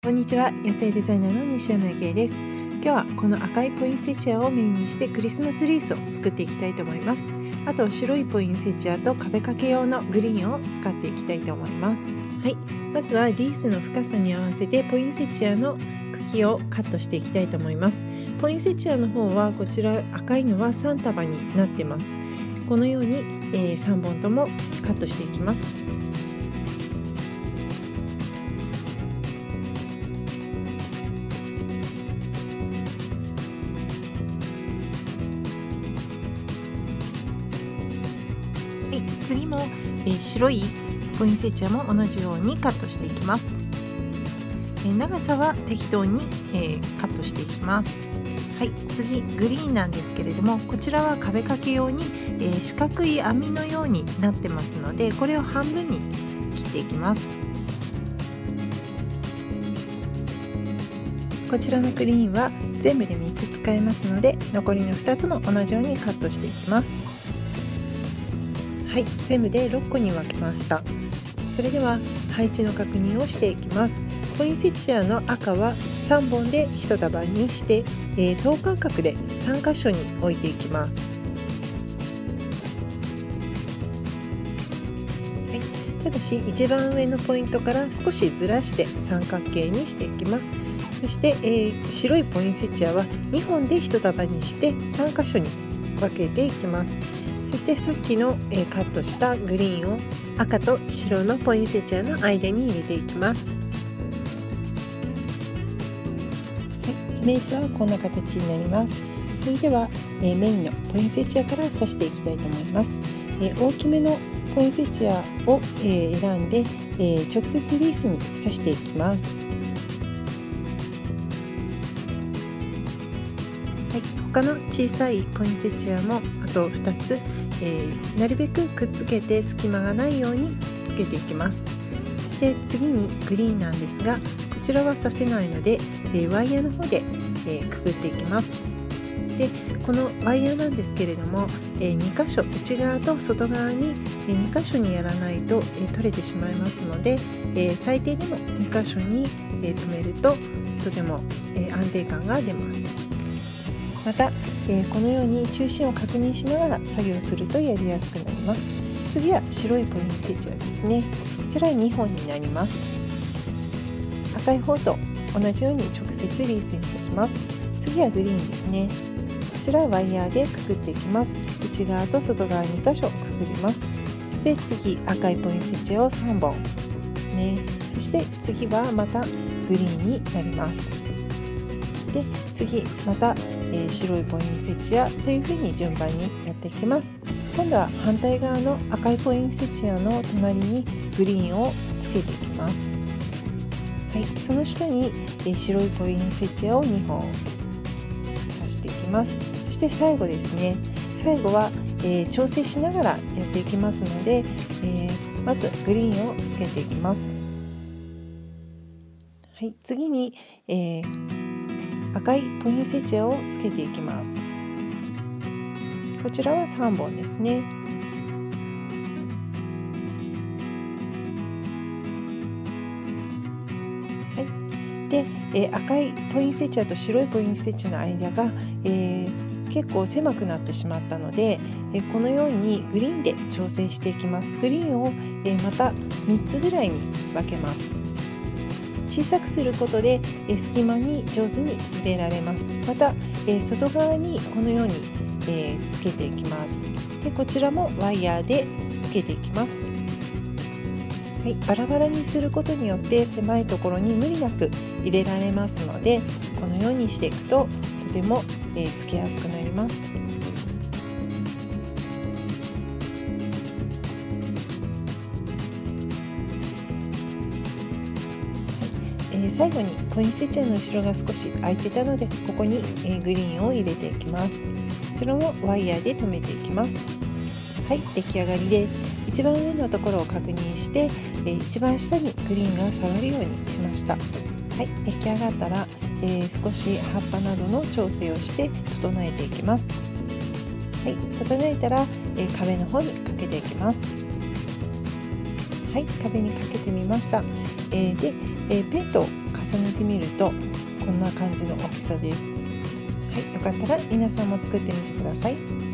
こんにちは。野生デザイナーの西山由です。今日はこの赤いポインセチアをメインにしてクリスマスリースを作っていきたいと思います。あと白いポインセチアと壁掛け用のグリーンを使っていきたいと思います。はい。まずはリースの深さに合わせてポインセチアの茎をカットしていきたいと思います。ポインセチアの方はこちら赤いのは3束になってます。このように、えー、3本ともカットしていきますい次も、えー、白いポインセチアも同じようにカットしていきます、えー、長さは適当に、えー、カットしていきます。はい次グリーンなんですけれどもこちらは壁掛け用に、え四角い網のようになってますのでこれを半分に切っていきます。こちらのグリーンは全部で3つ使えますので残りの2つも同じようにカットしていきます。はい全部で6個に分けました。それでは配置の確認をしていきます。ポインセチアの赤は3本で1束にして、えー、等間隔で3箇所に置いていきます。はいただし一番上のポイントから少しずらして三角形にしていきます。そして、えー、白いポインセチアは2本で1束にして3箇所に分けていきます。そしてさっきの、えカットしたグリーンを赤と白のポインセチアの間に入れていきます、はい、イメージはこんな形になります。それでは、えメインのポインセチアから刺していきたいと思います、え大きめのポインセチアを、え選んで、え直接リースに刺していきます。他の小さいポインセチアもあと2つえー、なるべくくっつけて隙間がないようにつけていきます。そして次にグリーンなんですがこちらはさせないので、えー、ワイヤーの方で、えー、くくっていきます。でこのワイヤーなんですけれども、え2箇所内側と外側に、え2箇所にやらないと、え取れてしまいますので、え最低でも2箇所に、え止めるととても、え安定感が出ます。また、えー、このように中心を確認しながら作業するとやりやすくなります。次は白いポインセチアですねこちら2本になります。赤い方と同じように直接リースに刺します。次はグリーンですね。こちらはワイヤーでくくっていきます。内側と外側2箇所くくります。で次赤いポインセチアを3本ね。そして次はまたグリーンになります。で次またえー、白いポインセチアというふうに順番にやっていきます。今度は反対側の赤いポインセチアの隣にグリーンをつけていきます。はい、その下に、えー、白いポインセチアを2本刺していきます。そして最後ですね。最後は、えー、調整しながらやっていきますので、えー、まずグリーンをつけていきます。はい次に、えー赤いポインセチアをつけていきます。こちらは3本ですね。はい。で、えー、赤いポインセチアと白いポインセチアの間が、えー、結構狭くなってしまったので、えー、このようにグリーンで調整していきます。グリーンを、えまた3つぐらいに分けます。小さくすることで、え隙間に上手に入れられます。また、え外側にこのように、えつけていきます。でこちらもワイヤーでつけていきます。はい、バラバラにすることによって狭いところに無理なく入れられますのでこのようにしていくととても、えー、つけやすくなります。え最後にポインセチアの後ろが少し空いてたのでここに、えグリーンを入れていきます。こちらもワイヤーで留めていきます。はい出来上がりです。一番上のところを確認して、え一番下にグリーンが下がるようにしました。はい出来上がったら、えー、少し葉っぱなどの調整をして整えていきます。はい整えたら、えー、壁の方にかけていきます。はい壁にかけてみました、えー、でえー、ペンと重ねてみるとこんな感じの大きさです。はいよかったら皆さんも作ってみてください。